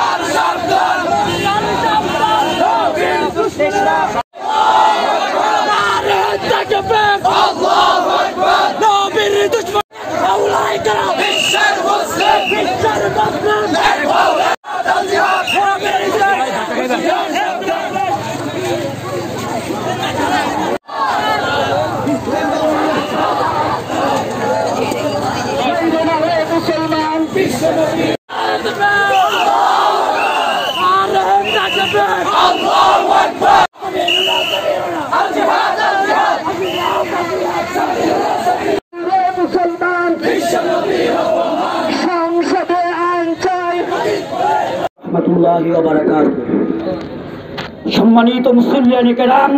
মুসলমান সম্মানিত মুসলিয়ানি কেরাম,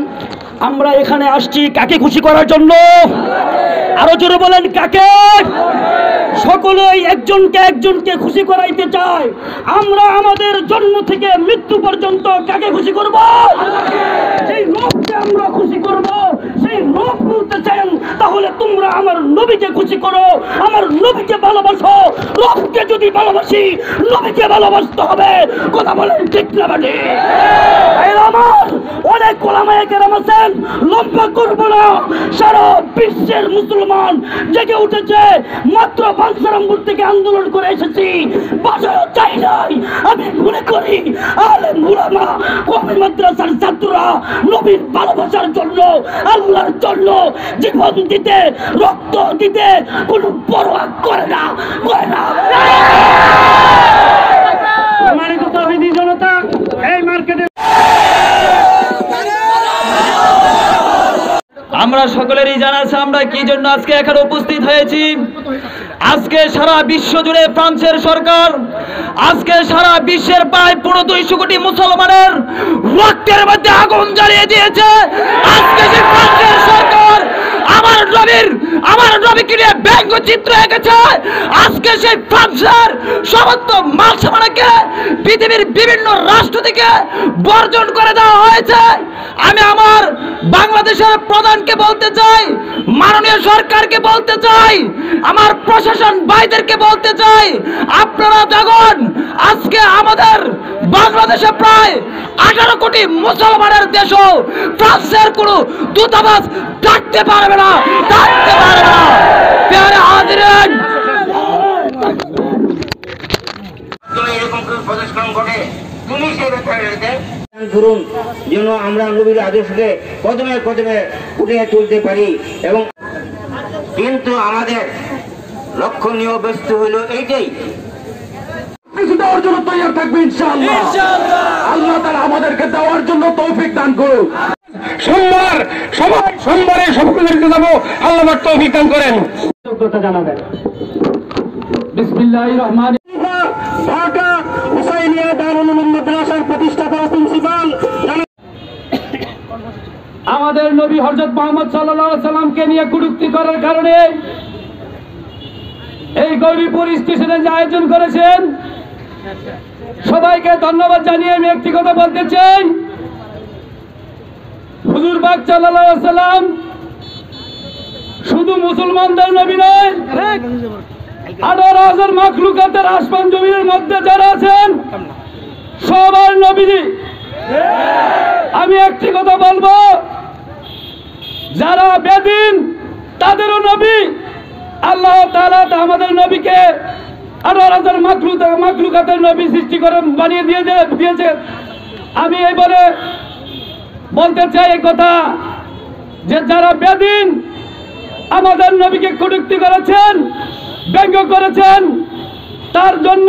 আমরা এখানে আসছি কাকে খুশি করার জন্য? আরও জোরে বলেন, কাকে? সকলেই একজনকে একজনকে খুশি করাইতে চায়। আমরা আমাদের জন্ম থেকে মৃত্যু পর্যন্ত কাকে খুশি করব? সেই রবকে আমরা খুশি করব সেই রব বলতেছেন তাহলে তোমরা আমার নবীকে খুশি করো, আমার নবীকে ভালোবাসো। রবকে যদি ভালোবাসি, নবীকে ভালোবাসতে হবে। কথা বলেন ঠিক না ভাইরা আমার অনেক কোলামায় কেরাম আছেন, লম্বা করব না। সারা বিশ্বের মুসলমান জেগে উঠেছে। মাত্র বাঞ্ছারামপুর থেকে আন্দোলন করে এসেছি। বাজারও চাই নাই। আমি মনে করি আলে মুলামা কমি মাদ্রাসার ছাত্ররা নবীর ভালোবাসার জন্য আল্লাহর জন্য জীবন দিতে রক্ত দিতে কোনো পরোয়া করে না করে না সম্মানিত তহিদি জনতা এই মার্কেটে আমরা সকলেরই জানা আছে আমরা কি জন্য আজকে এখানে উপস্থিত হয়েছি? আজকে সারা বিশ্ব জুড়ে ফ্রান্সের সরকার, আজকে সারা বিশ্বের প্রায় পুরো দুইশো কোটি মুসলমানের রক্তের মধ্যে আগুন জ্বালিয়ে দিয়েছে। আজকে যে ফ্রান্সের সরকার, আমার নবীর, আমার নবীকে নিয়ে ব্যঙ্গ চিত্র এঁকেছে। আজকে সেই ফ্রান্সের সমস্ত সামানাকে পৃথিবীর বিভিন্ন রাষ্ট্র থেকে বর্জন করে দেওয়া হয়েছে। আমি আমার বাংলাদেশের প্রধানকে বলতে চাই, মাননীয় সরকারকে বলতে চাই, আমার প্রশাসন ভাইদেরকে বলতে চাই, আপনারা যখন আজকে আমাদের বাংলাদেশে প্রায় আঠারো কোটি মুসলমানের দেশও ফ্রান্সের কোনো দূতাবাস ডাকতে পারবে না, ডাকতে পারবে না। পেয়ারে ঘটে সেই ব্যাপারে ধরুন যেন আমরা নবীর আদর্শকে কদমে কদমে উঠিয়ে তুলতে পারি এবং কিন্তু আমাদের লক্ষণীয় বস্তু হলো এইটাই। দেওয়ার জন্য তৈরি থাকবে ইনশাআল্লাহ। আল্লাহ তারা আমাদেরকে দেওয়ার জন্য তৌফিক দান করুন। সোমবার সবাই সোমবারে সকলেরকে যাব। আল্লাহ তৌফিক দান করেন। জানাবেন। বিসমিল্লাহির রহমান নবী হজরত মোহাম্মদ সাল্লাহ সাল্লামকে নিয়ে কুটুক্তি করার কারণে এই গৌরীপুর স্টেশনে যে আয়োজন করেছেন, সবাইকে ধন্যবাদ জানিয়ে আমি একটি কথা বলতে চাই। হুজুর বাগ সাল্লাম শুধু মুসলমানদের নবী নয়, আঠারো হাজার মাখলুকাতের আসমান জমিনের মধ্যে যারা আছেন, সবার নবীজি। আমি একটি কথা বলব যারা বেদিন, তাদেরও নবী। আল্লাহ তাআলা তা আমাদের নবীকে আঠারো হাজার মাকলু মাকলুকাতের নবী সৃষ্টি করে বানিয়ে দিয়ে দিয়েছে আমি এই বলে বলতে চাই এই কথা যে যারা বেদিন আমাদের নবীকে কটুক্তি করেছেন, ব্যঙ্গ করেছেন, তার জন্য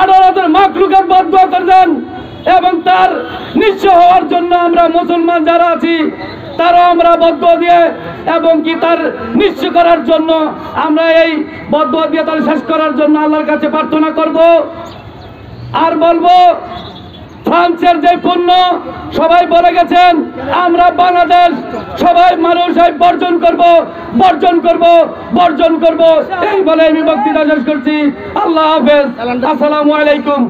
আঠারো হাজার মাকলুকের বদ্ধ করেছেন এবং তার নিঃস্ব হওয়ার জন্য আমরা মুসলমান যারা আছি তারও আমরা বদ্ধ দিয়ে এবং কি তার নিঃস্ব করার জন্য আমরা এই বদ্ধ দিয়ে তার শেষ করার জন্য আল্লাহর কাছে প্রার্থনা করব। আর বলব, ফ্রান্সের যে পণ্য সবাই বলে গেছেন, আমরা বাংলাদেশ সবাই মানুষ বর্জন করব বর্জন করব বর্জন করব। এই বলে আমি বক্তৃতা শেষ করছি। আল্লাহ হাফেজ। আসসালামু আলাইকুম।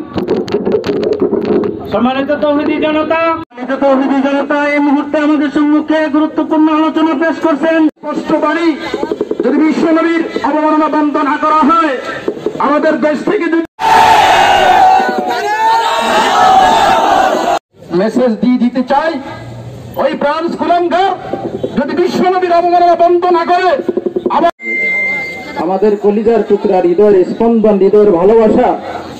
সম্মানিত তৌহিদি জনতা। তৌহিদি জনতা এই মুহূর্তে আমাদের সম্মুখে গুরুত্বপূর্ণ আলোচনা পেশ করছেন স্পষ্ট বাণী যদি বিশ্ব নবীর অবমাননা বন্ধ না করা হয় আমাদের দেশ থেকে মেসেজ দিয়ে দিতে চাই ওই ফ্রান্স কুলঙ্গার যদি বিশ্বনবীর অবমাননা বন্ধ না করে আমাদের কলিজার টুকরা হৃদয়ের স্পন্দন হৃদয়ের ভালোবাসা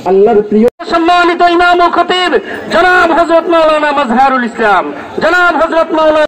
আল্লাহর প্রিয় সম্মানিত ইমাম ও খতিব জনাব হজরত মাওলানা মজহারুল ইসলাম জনাব হজরত মাওলানা যদি